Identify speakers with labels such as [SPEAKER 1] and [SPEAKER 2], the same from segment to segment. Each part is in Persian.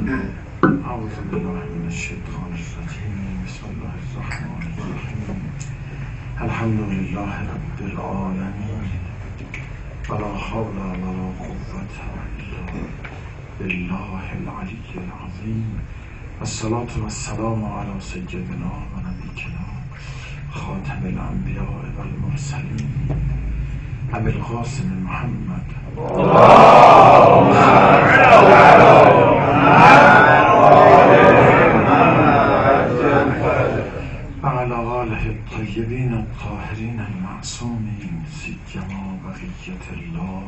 [SPEAKER 1] أعوذ بالله من الشيطان الرجيم بسم الله الرحمن الرحيم الحمد لله رب العالمين ولا حول ولا قوة إلا بالله العلي العظيم الصلاة والسلام على سيدنا ونبينا خاتم الأنبياء والمرسلين أبي القاسم محمد اللهم وعلى آله الطيبين الطاهرين المعصومين سيما بقية الله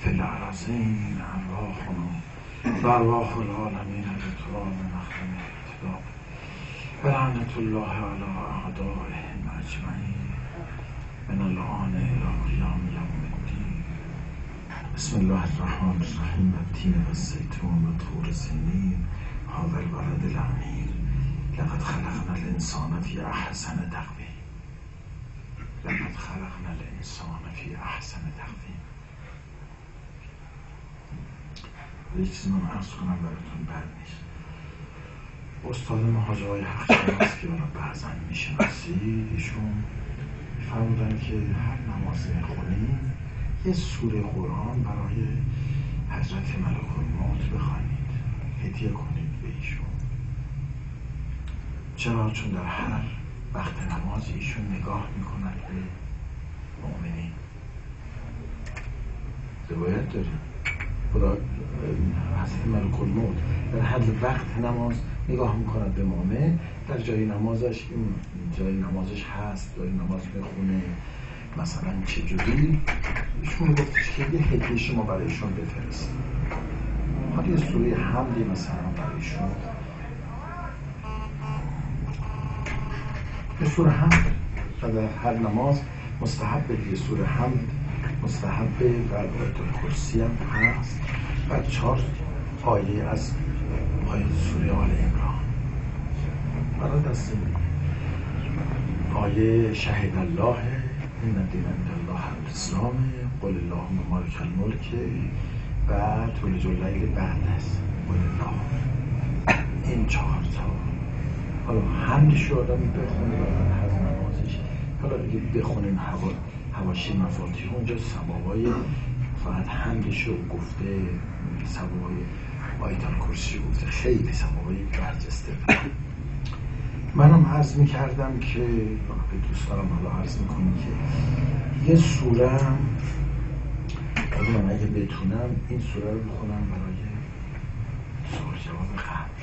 [SPEAKER 1] في الأرضين أرواحنا وأرواح العالمين بتراب مخرم الاتباع ولعنة الله على أعدائهم أجمعين. من الآن إلى قيام يوم الدين. بسم الله الرحمن الرحيم والتين والزيتون وطور سنين هذا البلد الأمين لقد خلقنا الإنسان في أحسن تقويم لقد خلقنا الإنسان في أحسن تقویم. یه چیزی من عرض کنم براتون بد نیست. استاد ما حاج آقای حقشناس که رو بعضا می‌شناسید ایشون فرمودن که هر نماز می‌خونیم یه سوره قرآن برای حضرت ملک الموت بخوانید. هدیه کنید به ایشون. چرا؟ چون در هر وقت نماز ایشون نگاه می‌کند به مؤمنین. روایت داریم. خدا حضرت ملک الموت در هر وقت نماز نگاه می‌کند به مؤمن در جای نمازش این جای نمازش هست جای نماز بخونه. مثلا چجوری؟ ایشون گفتش که یه هدیه شما برایشون بفرست حالا یه سوره حمدی مثلا برایشون یه سوره حمد و هر نماز مستحب یه سوره حمد مستحب و آیت الکرسی هم هست. و چهار آیه از آیه سوره آل امران برای دست آیه شهد الله این دین عند الله الاسلام قل اللهم مالک الملک و تولج اللیل بعد است قل الله این چهار تا حالا همدش رو آدم بخونه و هر نمازش حالا دیگه بخونیم هوا هواشی مفاتیح اونجا سبابای فقط همدش رو گفته سبابای آیتان کرسی گفته خیلی سبابای برجسته منم عرض می‌کردم که به دوستانم حالا عرض می‌کنم که یه سوره من اگه بتونم این سوره رو بخونم برای سوال جواب قبل.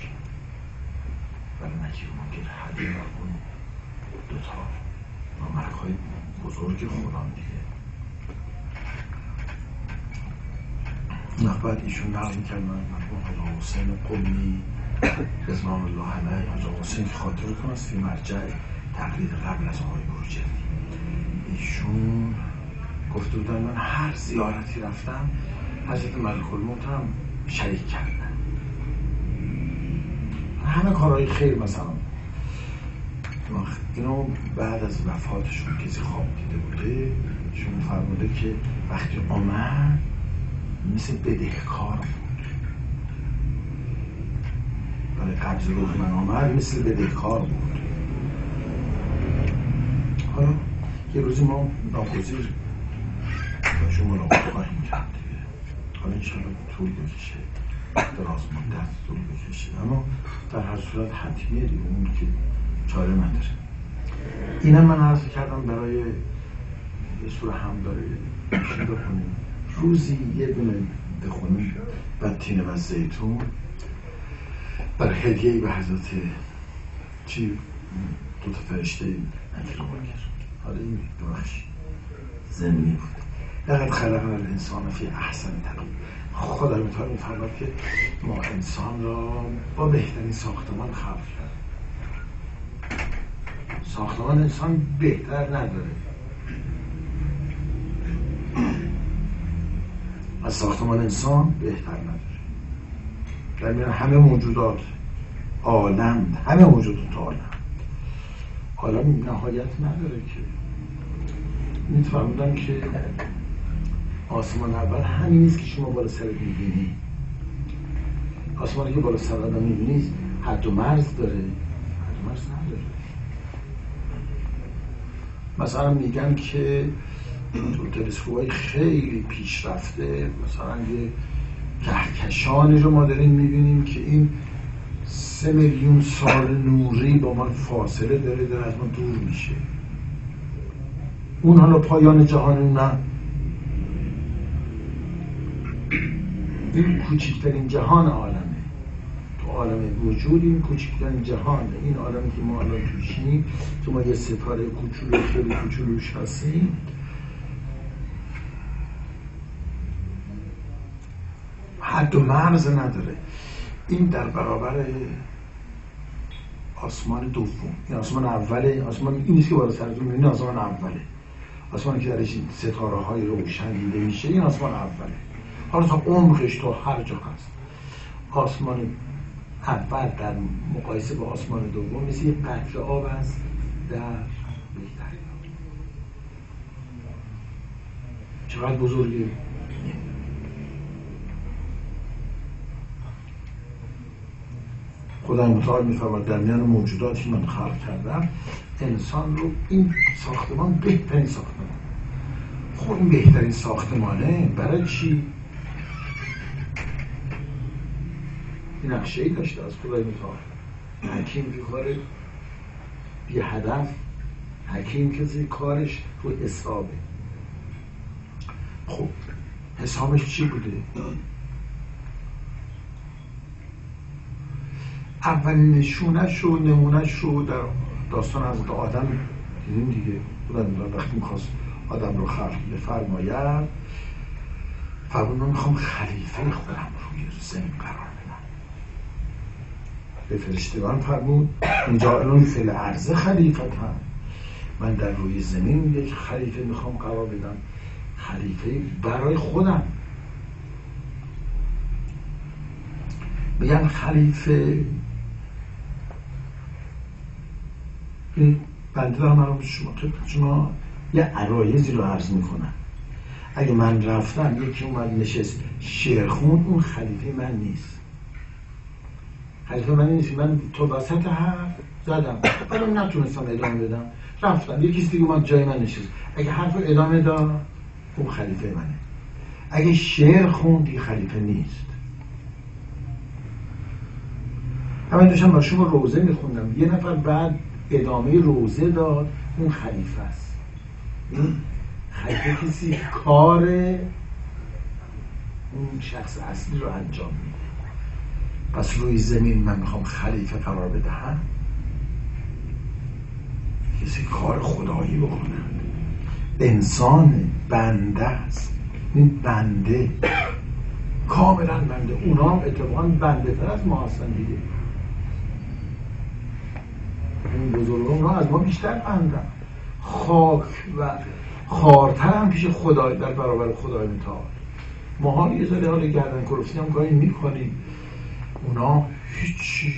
[SPEAKER 1] ولی نکیر ممکن حدی اون دوتا نامرک های بزرگ خودم دیگه. بعد ایشون نقل می‌کرد من مرحوم حالا حسین قومی رضوان الله علیه حاج حسین که خاطرتون است فی مرجع تقلید قبل از آقای بروجردی ایشون گفته بودن من هر زیارتی رفتم حضرت ملک الموت هم شریک کردن. همه کارهای خیر مثلا. اینو بعد از وفاتشون کسی خواب دیده بوده شما فرموده که وقتی آمد مثل بدهکار بود. برای قبض روح من آمد مثل بدهکار بود. حالا یه روزی ما ناگزیر با شما ملاقات خواهیم کرد حالا انشاءالله طول بکشه دراز مدت طول بکشه. اما در هر صورت حتمیه دیگه اون که چاره نداره اینم من عرض کردم برای یه سوره هم داره بخونیم. روزی یه دونه بخونیم. و تینه و زیتون. بر هدیه به حضرت چی؟ دو تا فرشته حالا این ببخشید زمینی بود. لقد خلقنا الانسان فی احسن تقویم. خدا می‌تونه میفرماد که ما انسان را با بهترین ساختمان خلق کرد ساختمان انسان بهتر نداره. از ساختمان انسان بهتر نداره. میان همه موجودات عالم همه موجودات عالم عالم نهایت نداره که. میتفهمدن که آسمان اول همین نیست که شما بالا سر می‌بینی. آسمانی که بالا سر آدم می‌بینید حد و مرز داره. حد و مرز نداره. مثلا میگن که تو تلسکوپ های خیلی پیشرفته مثلا یه کهکشانی رو ما داریم می‌بینیم که این سه میلیون سال نوری با ما فاصله داره داره از ما دور میشه. اون حالا پایان جهان نه. این کوچکترین جهان عالمه. تو عالم وجود این کوچکترین جهان. این عالمی که ما الان توشیم تو ما یه ستاره کوچولو خیلی کوچولوش هستیم. حد و مرز نداره. این در برابر آسمان دوم. این آسمان اوله آسمان این نیست که بالا سرتون می‌بینید آسمان اوله. آسمانی که درش ستاره های روشن دیده میشه این آسمان اوله. حالا تا عمقش تا هر جا هست. آسمان اول در مقایسه با آسمان دوم مثل یه قطر آب است در بهتری چقدر بزرگه؟ خدا متعال میفرماد در میان موجوداتی من خلق کردم. انسان رو این ساختمان بهترین ساختمان. خب این بهترین ساختمانه. برای چی؟ این نقشه ای داشته از خدای متعال. حکیم که کار بی هدف حکیم کسی کارش رو حسابه. خب حسابش چی بوده؟ اولین نشونش و نمونش رو در داستان از آدم دیدیم دیگه. خدا وقتی می‌خواست آدم رو خلق بفرماید فرمود من می‌خوام خلیفه خودم روی زمین قرار بدم. به فرشتگان فرمود اینجا الان فعل عرضه خلیفت هم من در روی زمین یک خلیفه می‌خوام قرار بدم. خلیفه برای خودم. میگن خلیفه بنده دارم شما شما یه عرایزی رو عرض می‌کنم. اگه من رفتم یکی اومد نشست شعر خون اون خلیفه من نیست. خلیفه من نیست. من تو وسط حرف زدم. ولی نتونستم ادامه بدم. رفتم. یکی دیگه اومد جای من نشست. اگه حرف ادامه داد اون خلیفه منه. اگه شعر خوندی خلیفه نیست. همین داشتم با شما روزه میخوندم. یه نفر بعد ادامه روزه داد اون خلیفه است. خلیفه کسی کار اون شخص اصلی رو انجام میده. پس روی زمین من می‌خوام خلیفه قرار بدهم. کسی کار خدایی بکنند انسان بنده است. این بنده. کاملا بنده. اونا اتفاقا بنده تر از ما هستن دیگه. این بزرگان را از ما بیشتر بندن. خاک و خارتر هم پیش خدای در برابر خدای متعال. ما حال یه ذره حال گردن کرفتی هم گاهی می‌کنیم. اونا هیچی.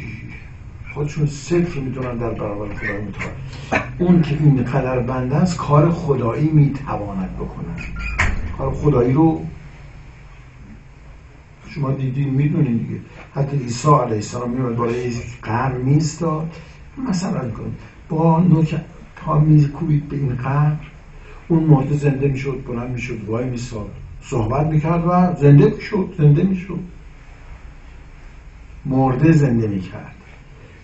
[SPEAKER 1] خودشون صفر می‌تونن در برابر خدای متعال. اون که این قدر بنده است کار خدایی می‌تواند بکنن کار خدایی رو شما دیدین می‌دونین دیگه. حتی عیسی علیه السلام میاد بالای قرن میستاد مثلا کن با نوک پا میکوبید به این قبر اون مرده زنده می‌شد بلند می‌شد وای میساد. صحبت می‌کرد و زنده می‌شد زنده می‌شد. مرده زنده می‌کرد.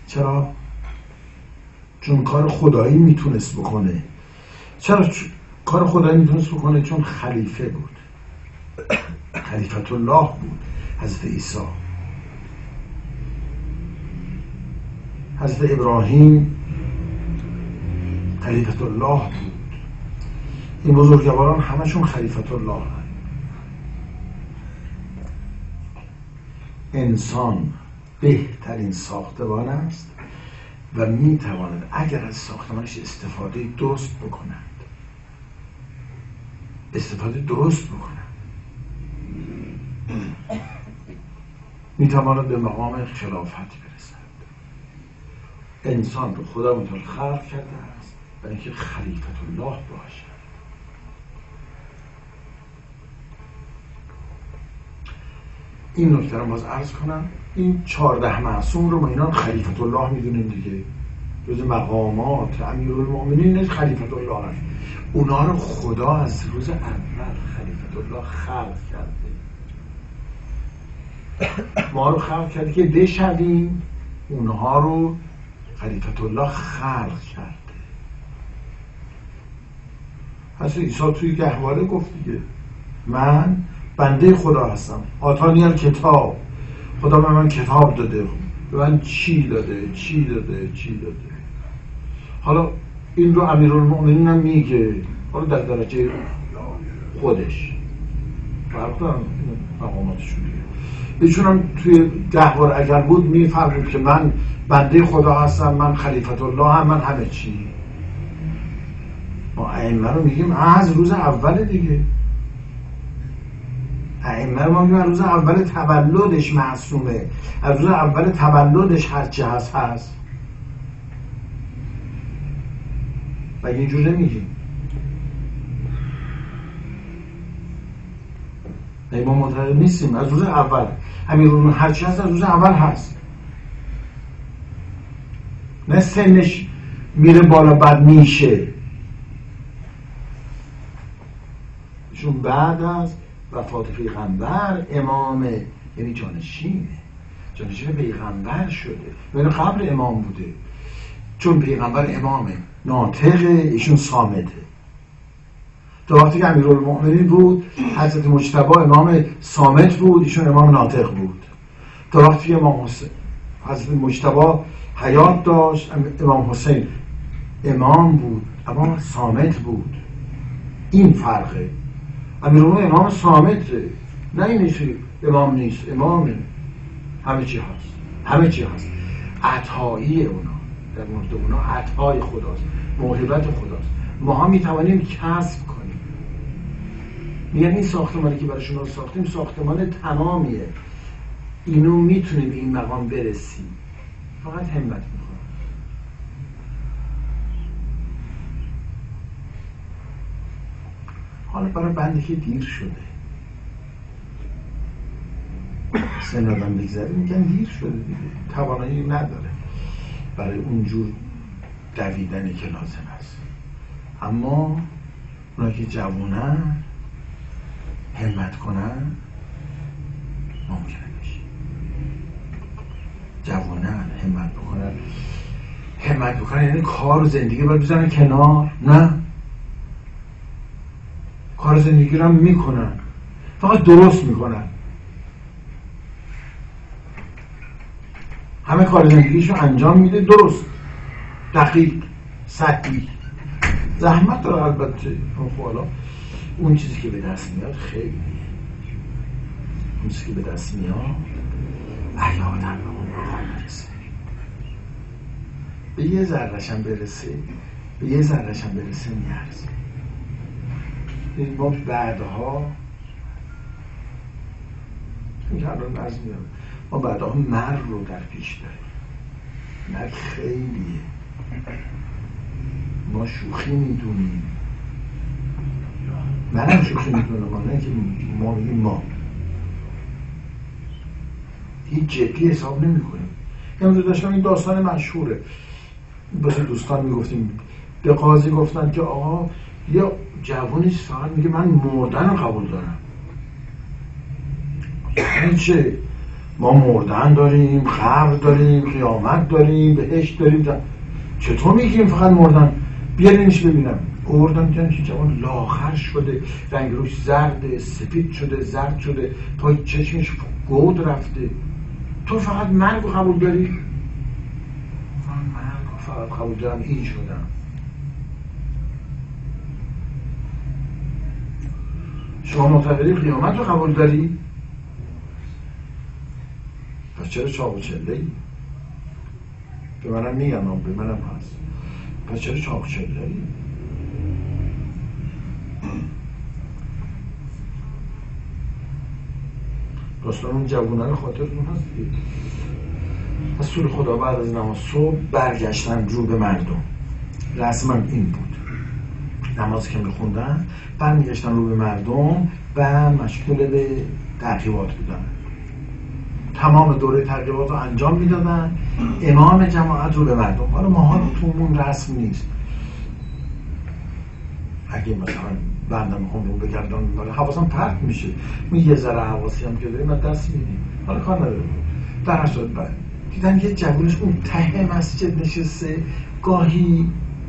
[SPEAKER 1] چرا؟ چون کار خدایی می‌تونست بکنه. چرا کار خدایی می‌تونست بکنه؟ چون خلیفه بود. خلیفت الله بود حضرت عیسی. حضرت ابراهیم خلیفت الله بود. این بزرگواران همشون خلیفت الله هست انسان بهترین ساختمان است و می تواند اگر از ساختمانش استفاده درست بکنند استفاده درست بکنند می تواند به مقام خلافت انسان رو خدا متعال خلق کرده است برای اینکه خلیفت الله باشد. این نکته رو باز عرض کنم این چهارده معصوم رو ما اینا خلیفت الله می‌دونیم دیگه. جز مقامات امیرالمؤمنین خلیفت الله هست اونا رو خدا از روز اول خلیفت الله خلق کرده. ما رو خلق کرده که بشویم اونها رو خلیفت الله خلق کرده پس عیسی توی گهواره گفت دیگه. من بنده خدا هستم. آتانی کتاب. خدا به من کتاب داده. به من چی داده؟ چی داده؟ چی داده؟ حالا این رو امیرالمؤمنین هم میگه. حالا در درجه خودش. فرق مقاماتشون دیگه. ایشون توی گهوار اگر بود میفرمود که من بنده خدا هستم من خلیفت الله هم من همه چی. ما ائمه رو میگیم از روز اول دیگه. ائمه رو ما میگیم از روز اول تولدش معصومه از روز اول تولدش هرچی هست هست. و اینجور نمیگیم؟ ما معتقد نیستیم از روز اول. همین روز هرچی هست از روز اول هست. نه سنش میره بالا بعد میشه. چون بعد از وفات پیغمبر امام یعنی جانشینه جانشین پیغمبر شده. ولی قبل امام بوده. چون پیغمبر امامه ناطقه ایشون سامته تا وقتی که امیرالمؤمنین بود حضرت مجتبی امام سامت بود ایشون امام ناطق بود. تا وقتی امام حسین حضرت مجتبی حیات داشت امام حسین امام بود امام سامت بود. این فرقه امیرالمؤمنین امام سامته نه این امام نیست امامه همه چی هست. همه چی هست. عطایی اونا. در مورد اونا عطای خداست. موهبت خداست. ما ها می‌توانیم کسب کنیم. میگن این ساختمانی که برای شما ساختیم ساختمان تمامیه. اینو می‌تونه به این مقام برسیم. فقط همت می‌خواد حالا برای بنده که دیر شده. سن آدم بگذره میگن دیر شده دیگه. توانایی نداره. برای اونجور دویدنی که لازم است. اما اونا که جوونن همت کنن ممکنه بشه جوونن همت بکنن. همت بکنن یعنی کار و زندگی باید بزنن کنار نه؟ کار زندگی رو هم می‌کنن. فقط درست می‌کنن. همه کار زندگیشو انجام میده درست. دقیق سطحی. زحمت داره البته حالا. اون چیزی که به دست میاد خیلی. اون چیزی که به دست میاد اگه آدم به اون برسه. به یه ذرهشم برسه به یه ذرهشم برسه میارزه. این ما بعدها این الان از میاد ما بعدها مرگ رو در پیش داریم. مرگ خیلیه. ما شوخی می‌دونیم. منم شوخی می‌دونم نه که ما ما. هیچ جدی حساب نمی کنیم امروز داشتم این داستان مشهوره. بسه دوستان می‌گفتیم. به قاضی گفتن که آقا یه جوانی فقط میگه من مردن قبول دارم. یعنی چه؟ ما مردن داریم قبر داریم قیامت داریم بهشت داریم. چطور میگیم فقط مردن؟ بیارینش ببینم. اوردن دیدن که جوان لاخر شده رنگ روش زرد سفید شده زرد شده تا چشمش گود رفته. تو فقط مرگ رو قبول داری؟ من مرگ فقط قبول دارم این شدم. شما معتقدی قیامت رو قبول داری؟ پس چرا چاق و چله ای؟ به منم میگم به منم هست. پس چرا چاق چله ای؟ داستان اون جوونه رو خاطرتون هست رسول خدا بعد از نماز صبح برگشتن رو به مردم. رسما این بود. نماز که میخوندن برمیگشتن رو به مردم و مشغول به تعقیبات بودن. تمام دوره ترجمات رو انجام می‌دادن. امام جماعت رو به مردم. حالا ماها تو اون رسم نیست. اگه مثلا بندم می‌خوام رو بگردم حواسم پرت میشه. می یه ذره حواسی هم که من دست میدیم. حالا کار نداره در صورت بعد دیدن یه جوونش اون ته مسجد نشسته. گاهی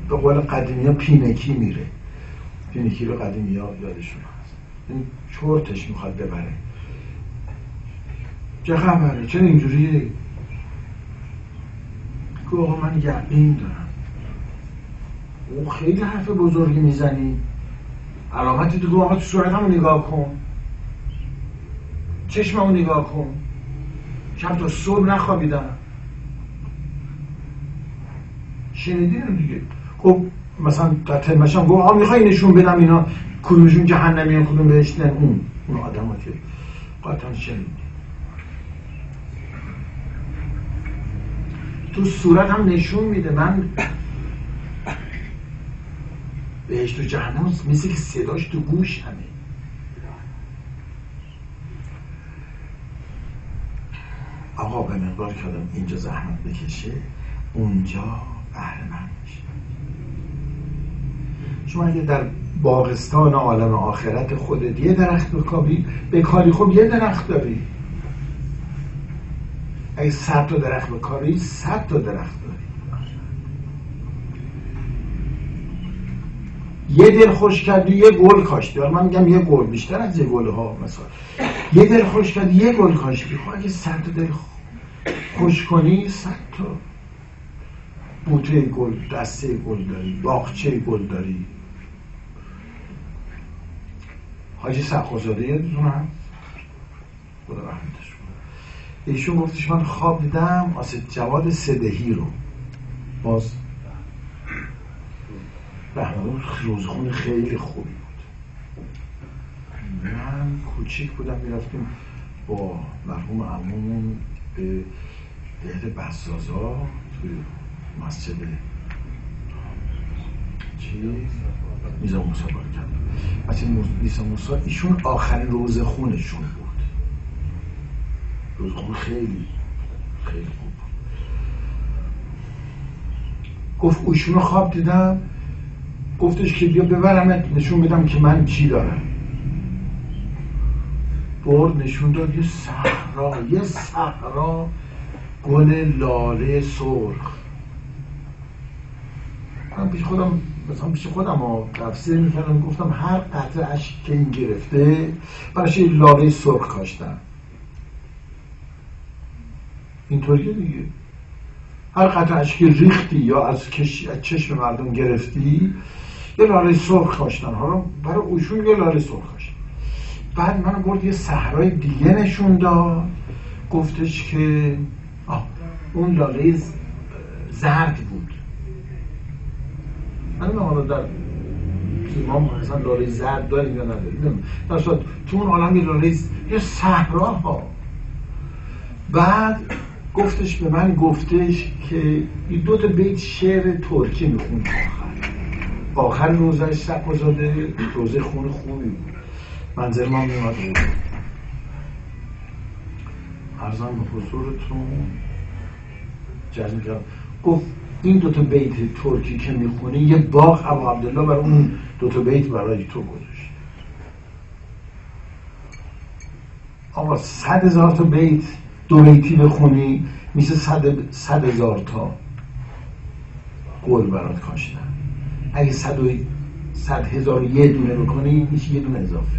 [SPEAKER 1] به قول قدیمی ها پینکی میره. پینکی رو قدیمی ها یادشون هست. این چورتش می‌خواد ببره. چه خبره؟ چه اینجوریه؟ گوه من یقین دارم. او خیلی حرف بزرگی می‌زنی. علامتی تو آقا تو صورت همون نگاه کن. چشممو نگاه کن. شب تا صبح نخوابیدم. شنیدین دیگه؟ خب مثلا در ترمشم گفت آقا نشون بدم اینا کدومشون جهنمی هم کدوم بهشتن اون اون آدم که قطعا شنید تو صورت هم نشون میده. من بهشت و جهنم مثل که صداش تو گوش همه. آقا به مقدار که اینجا زحمت بکشه اونجا بهره میشه. شما اگه در باغستان عالم آخرت خودت یه درخت بکابی به کاری خب یه درخت داری. اگه صد تا درخت بکاری صد تا درخت داری. یه دل خوش کردی یه گل کاشتی. من میگم یه گل بیشتر از یه گل ها مثلا. یه دل خوش کردی یه گل کاشتی. خب اگه صد تا دل خوش کنی صد تا بوته گل دسته گل داری باغچه گل داری. حاجی سقازاده یه هم. خدا رحمتش ایشون گفتش من خواب دیدم آسد جواد سدهی رو. باز رحمت روزخون خیلی خوبی بود. من کوچیک بودم می‌رفتیم با مرحوم عمومون به دهت بسازا توی مسجد؟ میزا موسا کرد مسجد میزا موسا ایشون آخرین روز خونشون بود. روز خون خیلی خیلی خوب گفت ایشون رو خواب دیدم گفتش که بیا ببرمت نشون بدم که من چی دارم. برد نشون داد یه صحرا یه صحرا گل لاله سرخ. من پیش خودم مثلا پیش خودم ها تفسیر می‌کردم گفتم هر قطعه اشک که این گرفته براش یه لاله سرخ کاشتم اینطوریه دیگه. هر قطعه اشک ریختی یا از, کش... از چشم مردم گرفتی یه لاله سرخ کاشتن حالا برای اوشون یه لاله سرخ کاشتن بعد من برد یه صحرای دیگه نشون داد. گفتش که آه اون لاله زرد بود. من حالا در ما مثلا لاله زرد داریم یا نداریم در تو اون عالم یه لاله یه صحرا ها بعد گفتش به من گفتش که دو تا بیت شعر ترکی می‌خوند آخر آخر روزش سق زاده روزه خون خوبی بود. منظر ما میومد بود ارزم به حضورتون جزم کردم گفت این دوتا بیت ترکی که می‌خونی یه باغ ابو عبدالله برای اون دوتا بیت برای تو گذاشت. آقا صد هزار تا بیت دو بیتی بخونی میشه صد, صد هزار تا گل برات کاشتن اگه صد, و... صد هزار یه دونه بکنی میشه یه دونه اضافه.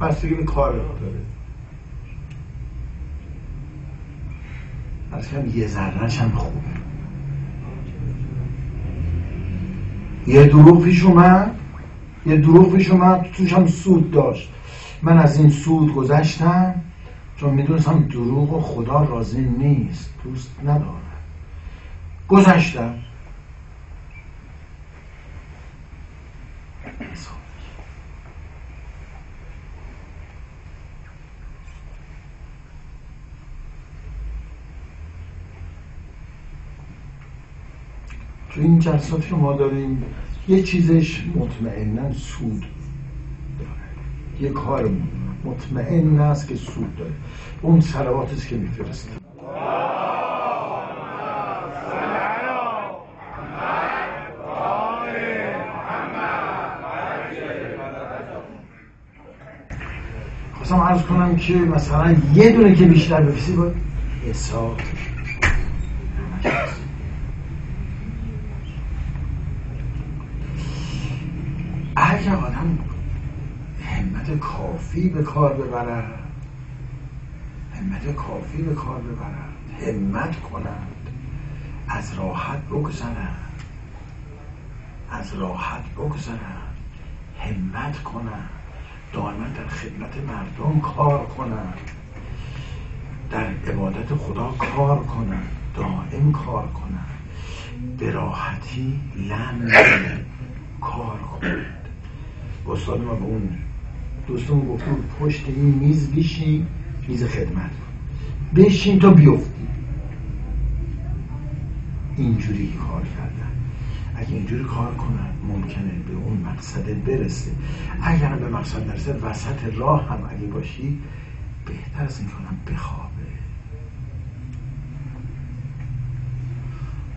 [SPEAKER 1] بستگی به کار داره. از یه ذرهش هم خوبه. یه دروغ پیش اومد یه دروغ پیش اومد توش هم سود داشت. من از این سود گذشتم چون می‌دونستم دروغ و خدا راضی نیست دوست نداره گذشتم تو این جلسات که ما داریم. یه چیزش مطمئنا سود داره. یه کارمون مطمئن است که سود داره. اون سلوات است که میفرسته. خواستم عرض کنم که مثلا یه دونه که بیشتر بفرستی باید حساب. اگر آدم همت کافی به کار ببرد همت کافی به کار ببرد همت کند از راحت بگذرد از راحت بگذرد همت کنند. دائما در خدمت مردم کار کنند. در عبادت خدا کار کنند. دائم کار کنند. به راحتی کار کنند. استاد ما به اون دوستمون گفت پشت این میز بشین میز خدمت بشین تا بیفتی. اینجوری کار کردن. اگه اینجوری کار کنن ممکنه به اون مقصد برسه. اگر به مقصد نرسه وسط راه هم اگه باشی بهتر از این کنم بخوابه.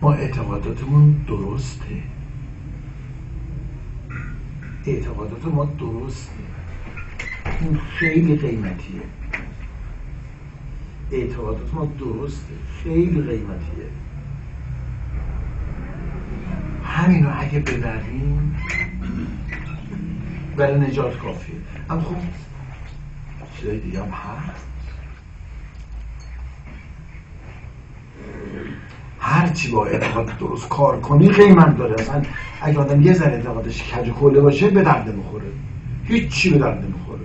[SPEAKER 1] ما اعتقاداتمون درسته. اعتقادات ما درسته این خیلی قیمتیه. اعتقادات ما درسته. خیلی قیمتیه. همینو اگه ببریم برای نجات کافیه. اما خب چیزای دیگه هم هست. هرچی با اعتقاد درست کار کنی قیمت داره. اصلا اگه آدم یه ذره اعتقادش کج کله باشه به درد می‌خوره هیچی به درد نمی‌خوره.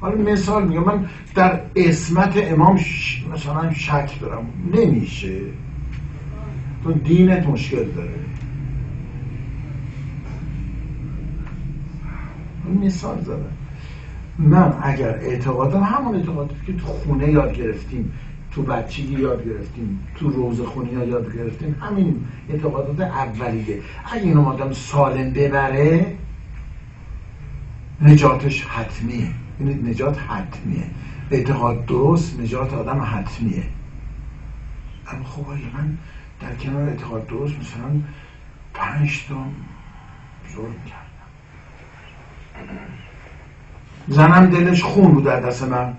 [SPEAKER 1] حالا مثال میگم من در اسمت امام ش... مثلا شک دارم. نمیشه. تو دینت مشکل داره. مثال زدم. من اگر اعتقادم همون اعتقادی که تو خونه یاد گرفتیم تو بچگی یاد گرفتیم تو روز خونی ها یاد گرفتیم همین اعتقادات اولیه. اگه اینو آدم سالم ببره نجاتش حتمیه. این نجات حتمیه. اعتقاد درست نجات آدم حتمیه. اما خب من در کنار اعتقاد درست مثلا پنج تا ظلم کردم. زنم دلش خون بود در دست من.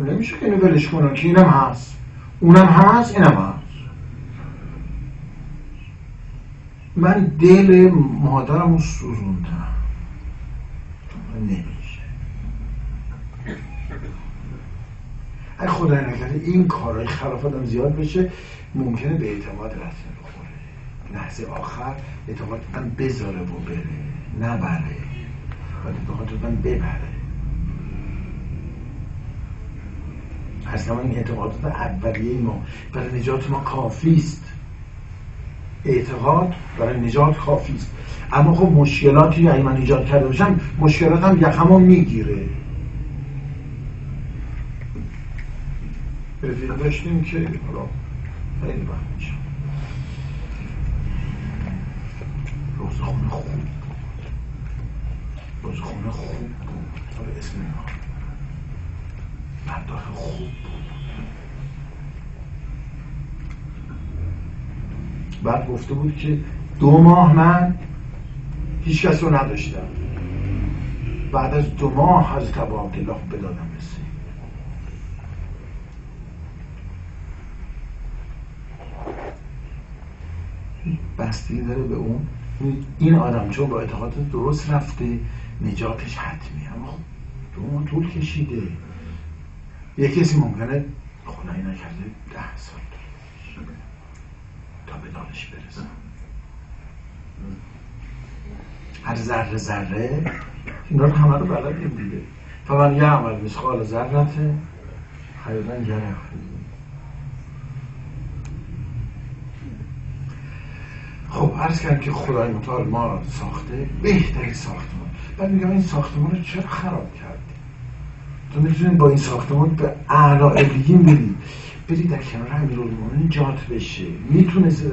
[SPEAKER 1] نمیشه که اینو ولش کنم که اینم هست. اونم هست اینم هست. من دل مادرم رو سوزوندم. نمیشه. اگه خدا نکرده این کارهای خلاف آدم زیاد بشه ممکنه به اعتماد رسم بخوره لحظه آخر اعتماد من بذاره و بره نبره. باید اعتقاد من ببره. اصلا این اعتقادات اولیه ما برای نجات ما کافی است. اعتقاد برای نجات کافی است. اما خب مشکلاتی اگه من ایجاد کرده باشم مشکلات هم یخمو می‌گیره. رفیق داشتیم که حالا خیلی وقت میشه روز خونه خوب. خونه خوب بود. حالا اسم مردار خوب بود. بعد گفته بود که دو ماه من هیچ کس رو نداشتم. بعد از دو ماه حضرت ابو عبدالله به دادم رسید. داره به اون این آدم چون با اعتقاد درست رفته نجاتش حتمی اما خب دو طول کشیده. یه کسی ممکنه خدایی نکرده ده سال تا به دانش برسم هر ذره ذره اینا رو همه رو بلدیم دیگه. فمن یه عمل مسخال ذرته خیردن یه خب عرض کردم که خدای متعال ما ساخته بهترین ساختمان. بعد میگم این ساختمان رو چرا خراب کرد تو می‌تونید با این ساختمان به اعلا علیین برید برید در کنار امیرالمومنین جات بشه. می‌تونست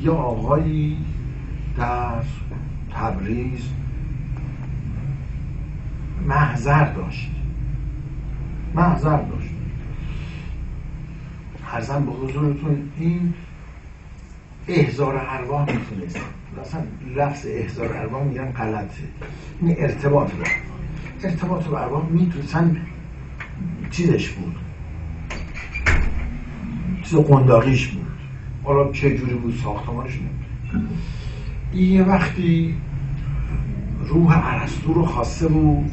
[SPEAKER 1] یه آقایی در تبریز محضر داشت. محضر داشت. هرزن به حضورتون این احزار ارواح می‌تونست. اصلا لفظ احزار ارواح میگن غلطه. این ارتباط با ارتباط با ارواح می‌تونستن چیزش بود. چیز قنداقیش بود. حالا چه جوری بود ساختمانش نمید یه وقتی روح عرستو رو خواسته بود.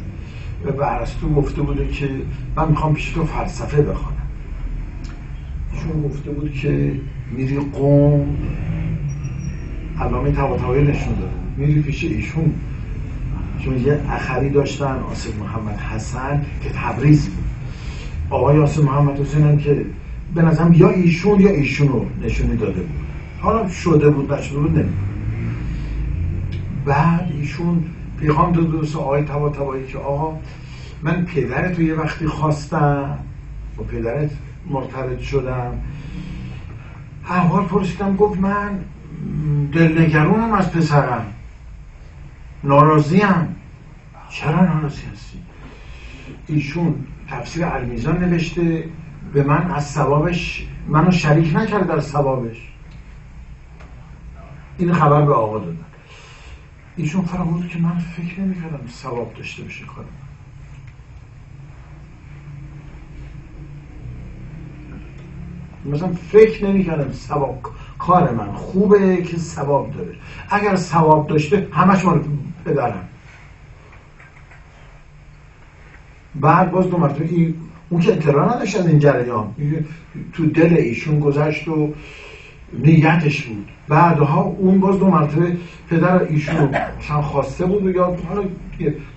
[SPEAKER 1] به عرستو گفته بوده که من می‌خوام پیش تو فلسفه بخوانم چون گفته بود که میری قوم علامه طباطبایی نشون داده میری پیش ایشون. چون یه اخری داشتن آصف محمد حسن که تبریز بود. آقای آصف محمد حسین هم که به نظرم یا ایشون یا ایشون رو نشونی داده بود. حالا شده بود نشده بود نمید بعد ایشون پیغام داده دوست آقای طباطبایی که آقا من پدرت رو یه وقتی خواستم با پدرت مرتبط شدم احوال پرسیدم گفت من دلنگرونم از پسرم. ناراضیم. چرا ناراضی هستی؟ ایشون تفسیر المیزان نوشته به من از ثوابش منو شریک نکرد در ثوابش. این خبر به آقا دادن. ایشون فرمود که من فکر نمی‌کردم ثواب داشته باشه کار مثلا فکر نمی‌کردم ثواب کار من خوبه که ثواب داره. اگر ثواب داشته همش مال پدرم بعد باز دو مرتبه اون که اطلاع نداشت از این جریان. تو دل ایشون گذشت و نیتش بود. بعدها اون باز دو مرتبه پدر ایشون مثلا خواسته بود و یا حالا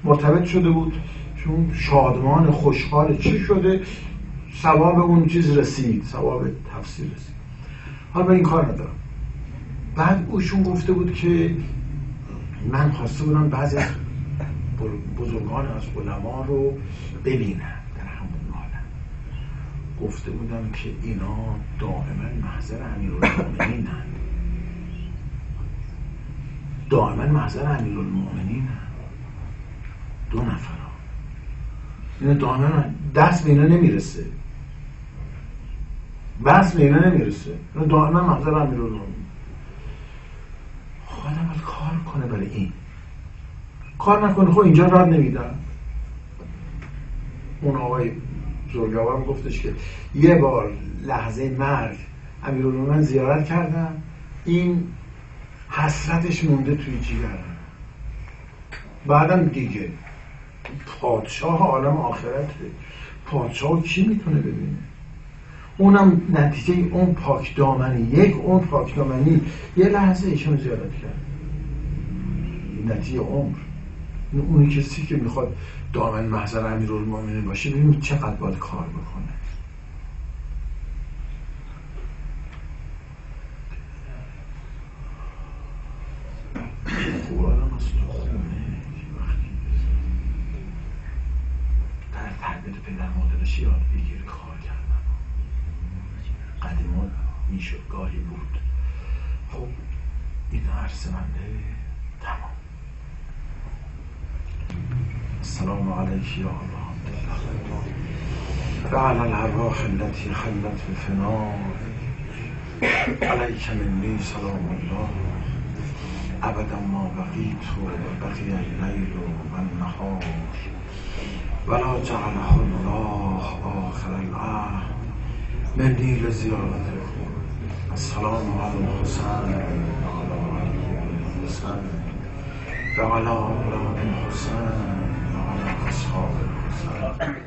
[SPEAKER 1] مرتبط شده بود. چون شادمان خوشحال چی شده؟ ثواب اون چیز رسید. ثواب تفسیر رسید. حالا این کار ندارم. بعد اوشون گفته بود که من خواسته بودم بعضی از بزرگان از علما رو ببینم. گفته بودم که اینا دائما محضر امیرالمؤمنین دائما محضر امیرالمؤمنین دو نفر اینا دائما دست به اینا نمی‌رسه. بس به اینا نمی‌رسه. اینا دائما محضر امیرالمؤمنین. خدا باید کار کنه برای این. کار نکنه خب اینجا رد نمیدن. اون آقای زرگاور گفتش که یه بار لحظه مرگ امیرالمومنین زیارت کردم. این حسرتش مونده توی جیگرم. بعدم دیگه پادشاه عالم آخرته. پادشاه کی می‌تونه ببینه؟ اونم نتیجه اون پاک دامنی یک اون پاک دامنی. یه لحظه ایشون زیارت کرد. نتیجه عمر. اونی کسی که می‌خواد دامن محضر امیرالمومنین باشه ببینید چقدر باید کار بکنه. خوب آدم تو خونه. در تربیت پدر مادرش یاد بگیره کار کردن. قدیما می‌شد گاهی بود. خب این عرص منده السلام عليك يا الله وعلى الأرواح التي خلت بفناء عليك مني سلام الله. أبدا ما بقيت وبقي الليل والنهار. ولا جعله الله آخر العهد مني لزيارته السلام على الحسين. وعلى علي الحسين وعلى أولاد الحسين. call it.